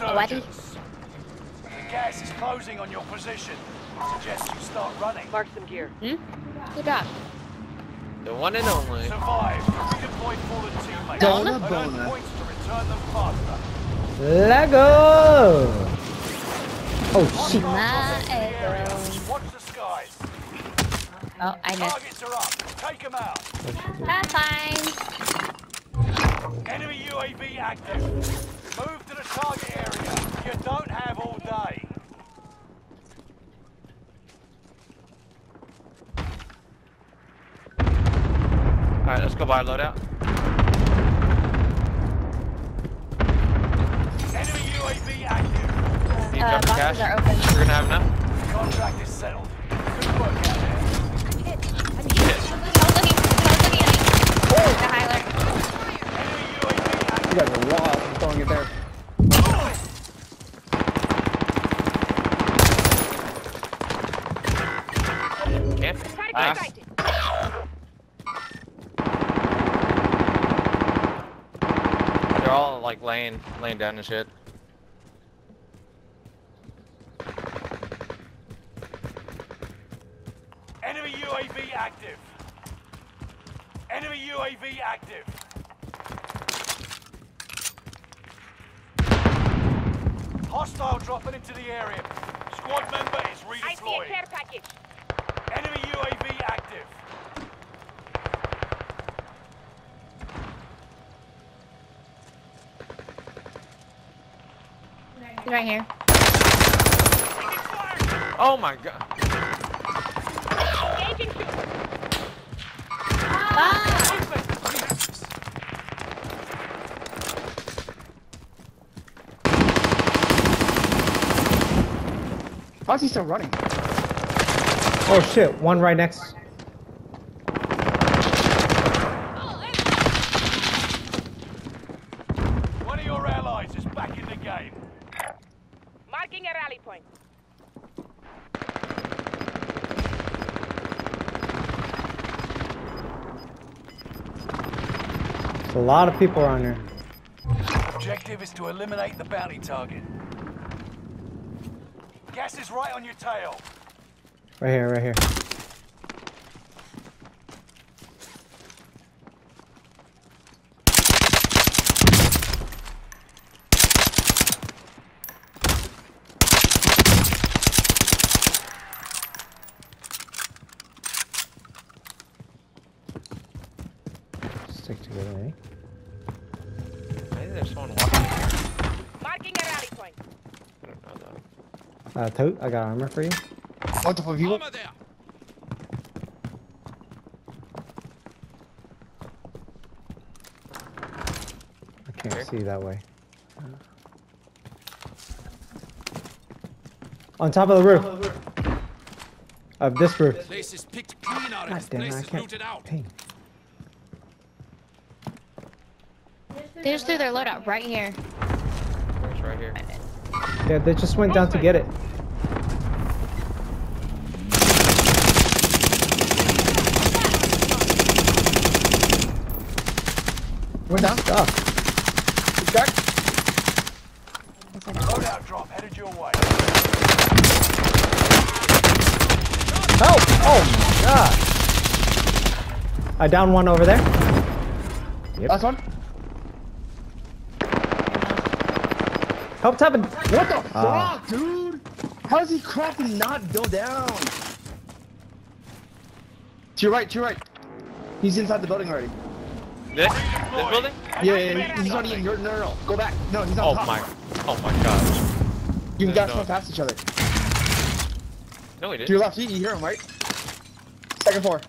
resurgence. The gas is closing on your position. I Suggest you start running. Mark some gear. Hmm? Good job. The one and only. Survive. Redeploy fallen teammates. Bona and bona. points to return them faster. Let go! Oh shit. My arrow. Watch the skies. Oh, I missed. Targets are up. Take them out. That's fine. Enemy UAV active. Move to the target area. You don't have all day. Alright, let's go buy a loadout. Enemy UAV active. Need Uh, jump boxes cash. are open. We're gonna have enough. Contract is settled. Good work out there. I was looking, I was looking at it. The highlight. Enemy UAV active. You guys are wild. Like laying, laying down and shit. Enemy UAV active. Enemy UAV active. Hostile dropping into the area. Squad member is redeployed. I see a care package. Enemy UAV active. He's right here. Oh my god. Engaging shoot. How's he still running? Oh shit, one right next. One of your allies is back in the game. Marking a rally point. There's a lot of people around here. Objective is to eliminate the bounty target. Gas is right on your tail. Right here, right here. Stick together, eh? Maybe there's someone walking in here. Marking a rally point. I don't know though. Uh, Tote, I got armor for you. Multiple people. I can't Okay. see that way. On top of the roof. Of this roof. Place is picked clean out. God This damn it, I is can't. looted out. Ping. They just threw their loadout right here. It's right here. Yeah, they just went down to get it. Went down. Stuff. He's back. Loadout drop headed your way. Help! Oh my god! I down one over there. Yep. Last one. Help Tevin! What the Ah. fuck, dude? How does he crack and not go down? To your right, to your right. He's inside the building already. This? This building? Yeah, yeah, yeah. He's already in your no, no, no. Go back. No, he's on Oh top. my. Oh my gosh. You guys went past each other. No, he To your didn't. left, you, you hear him, right? Second floor.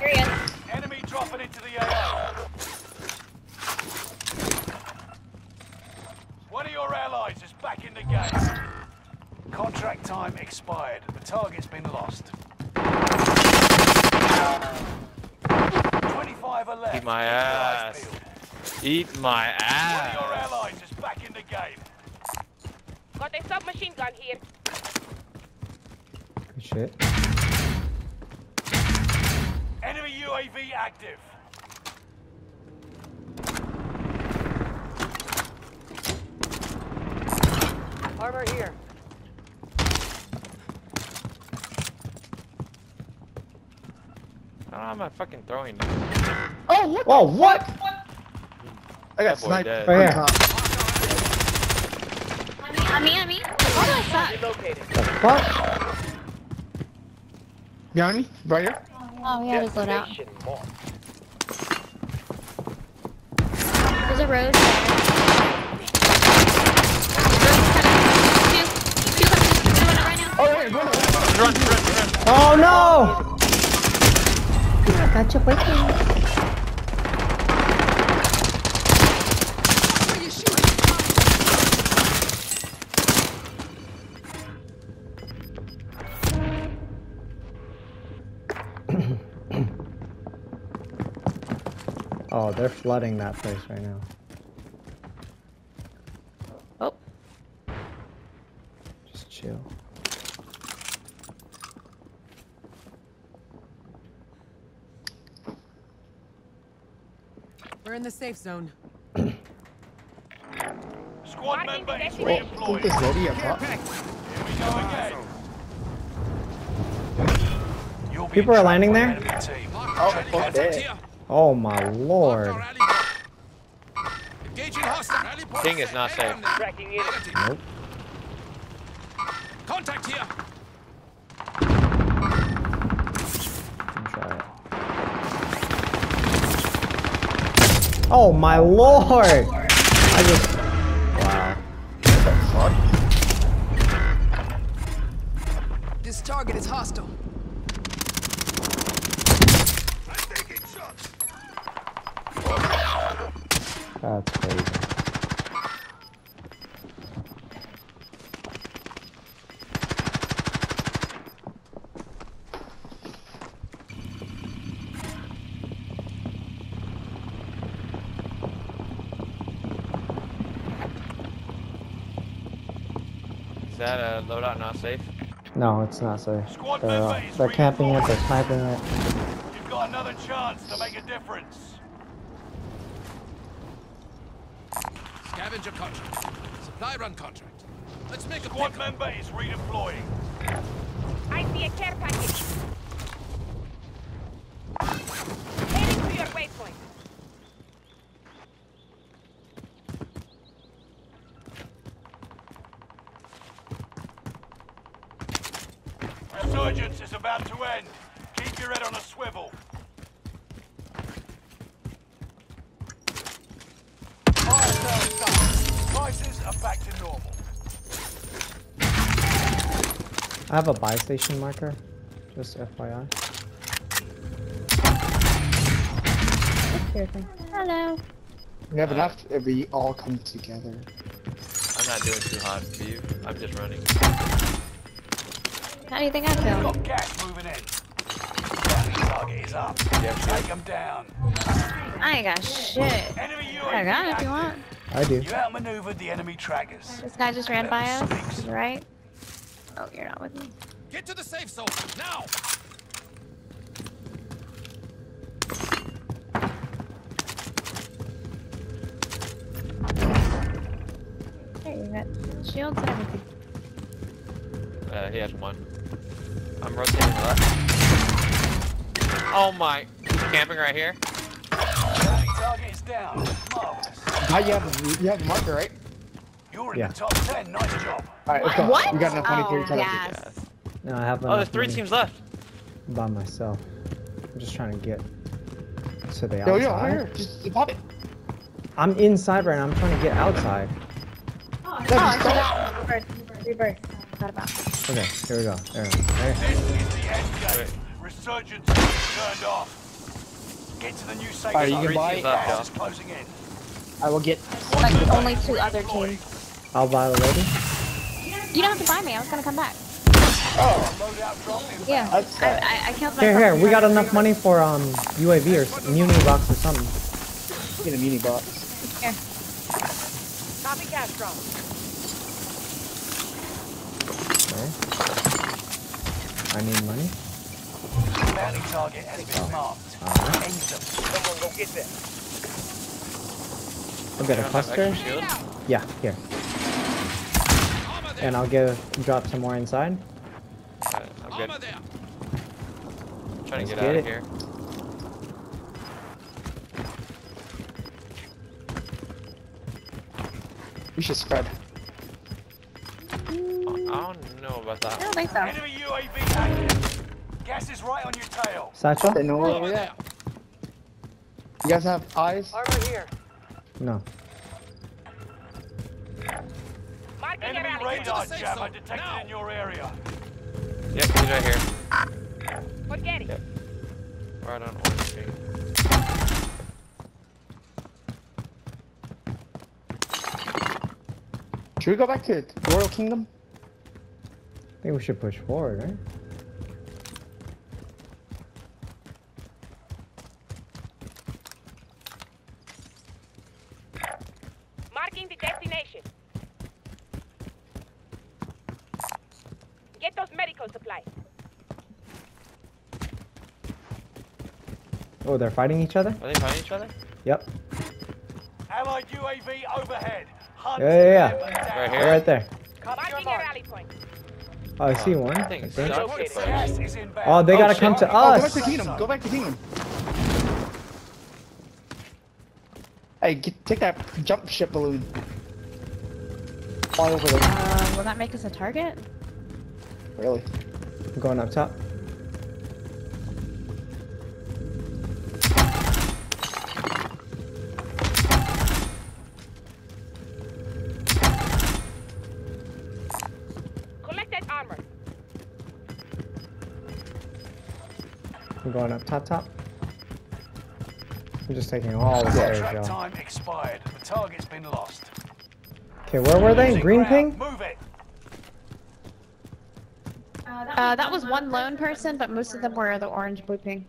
Here he is. Enemy dropping into the AO. One of your allies is back in the game. Contract time expired. The target's been lost. 25 are left. Eat my ass. Eat my One of your ass. allies is back in the game. Got a submachine gun here. Good shit. Enemy UAV active. Armor here. I don't have my fucking throwing. Oh, what? Whoa, what? I got sniped. dead. Right on here. top. On me, on me, on me. How do I suck? Relocated. The fuck? Behind me? Right here? Oh, we gotta load out. There's a rose there. Rose coming. Two. Two coming. Two running right now. Oh, Run, run, run. Oh no! Gotcha, waiting. Oh, they're flooding that place right now. Oh, Just chill. We're in the safe zone. Squad Marking member is destination. I think redeployed. this lady up top. Here we go again. People are landing there? enemy team. Oh, fuck that. Oh my lord. King is not safe. Nope. Contact here. Can try it. Oh my lord! I just. Wow. This target is hostile. That a loadout not safe? No, it's not safe. Squad They're, uh, they're camping it, they're sniping it. You've got another chance to make a difference. Scavenger contract. Supply run contract. Let's make a Squad member is redeploying. I see a care package. Heading to your waypoint. Resurgence is about to end. Keep your head on a swivel. Fire sales done. Prices are back to normal. I have a buy station marker. Just FYI. hello. We have enough if we all come together. I'm not doing too hot for you. I'm just running. How do you think I feel? Got gas moving in. Target is up. Take them down. I ain't got shit. Enemy I got it if you want. I do. You outmaneuvered the enemy trackers. This guy just ran by us. To right. Oh, you're not with me. Get to the safe zone now. Hey, you got shields and everything. Uh, he has one. I'm rotating left. Oh my. Camping right here. Bounty target is down. Marvelous. How you have you have a marker, right? You're in Yeah. the top 10. Nice job. Alright, let's go. What? We got enough money for Oh, your time. yes. No, I have Oh, there's three money teams left. by myself. I'm just trying to get to the Yo, yo, outside. right here. Just pop it. I'm inside right now. I'm trying to get outside. Oh, I forgot. Rebirth. Rebirth. Forgot about. Okay, here we go. There, there. This is the end game. Resurgence is turned off. Get to the new safe Alright, you zone. can buy- Gas Yeah. is closing in. I will get. Like only two other teams. I'll buy the lady. You don't have to buy me. I was gonna come back. Oh, Loadout drop in. Yeah. That's I, I, I killed myself. Here, here. We got enough money for um UAV or s- muni box or something. get a mini box. Here. Copy cash drop. Okay. I need money. Bounty target has been marked. Alright. End them. Someone go get them. I'll get a cluster. Yeah, here. And I'll give drop some more inside. Uh, I'm good. Armor there. Trying Let's to get, get out it. of here. We should spread. I don't know about that. I don't think so. Enemy UAV active. Gas is right on your tail. Satchel? They know where we're at. You guys have eyes? Armor here. No. Marking Enemy rally. radar safe jammer zone. detected Now. in your area. Yep, he's right here. Forget it. Yep. Right on orange screen. Should we go back to Royal Kingdom? I think we should push forward, right? Marking the destination. Get those medical supplies. Oh, they're fighting each other? Are they fighting each other? Yep. Allied UAV overhead. Hunt Yeah, yeah, yeah. them down. Right They're here. right there. Marking your rally point. Oh, I see one. I think. sucks, but- Gas is. Oh, they gotta shit. come to Oh, go back us. to Kingdom. Go back to Kingdom. Hey, get, take that jump ship balloon. Fly over them. Uh, will that make us a target? Really? I'm going up top. Going up top, top. I'm just taking all the Track stairs, y'all. time expired. The target's been lost. Okay, where were they? Green ground. ping? Move it. Uh, that was one lone person, but most of them were the orange blue ping.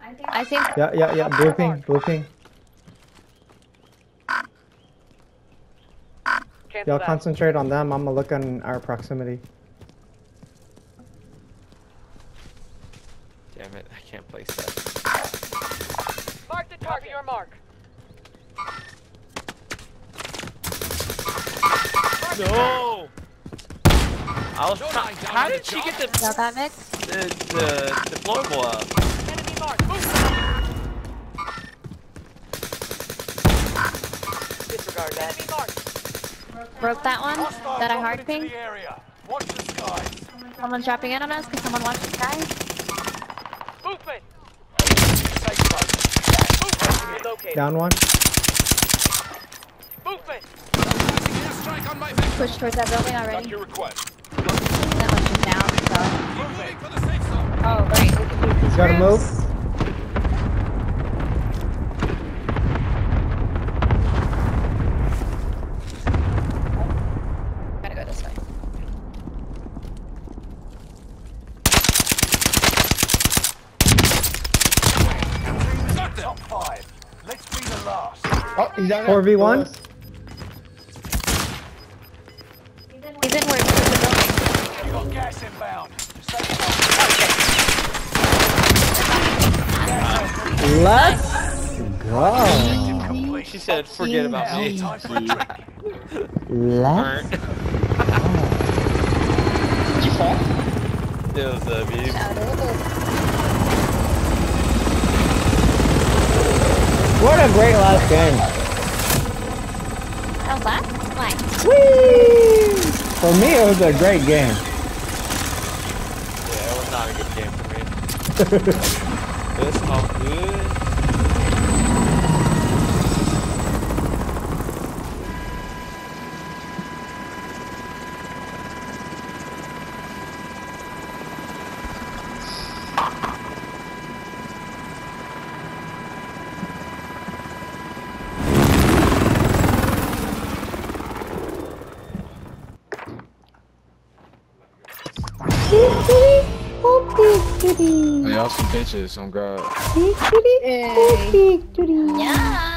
I think Yeah, yeah, yeah. Blue ping, blue ping. Y'all concentrate on them. I'm gonna look on our proximity. Damn it, I can't place that. Mark the target. Your mark. No! I was Don't try- lie down How did she get the, got that mix. the, the deployable up? Enemy mark. Disregard that. Enemy mark. Broke that one. That I dropping hard into ping. the area. Watch the skies. Someone dropping in on us. Can someone watch the sky? Movement. Safe Down one. Movement. Airstrike on my vehicle. Push towards that building already. Your request. That one's down. So. Keep moving for the safe zone. Oh right. We can use these Gotta move. Gotta go this way. Top five. Let's be the last. Oh, he's down 4v1? He's in where the building. You got gas inbound. Let's go. She said, forget about me. Now, time for a drink. Let's. Burnt. Did you fall? It was uh, a meme. What a great last game. Oh, last nice. Whee! For me, it was a great game. Yeah, it was not a good game for me. this all good. Y'all some bitches on God. Yeah. Victory! Victory!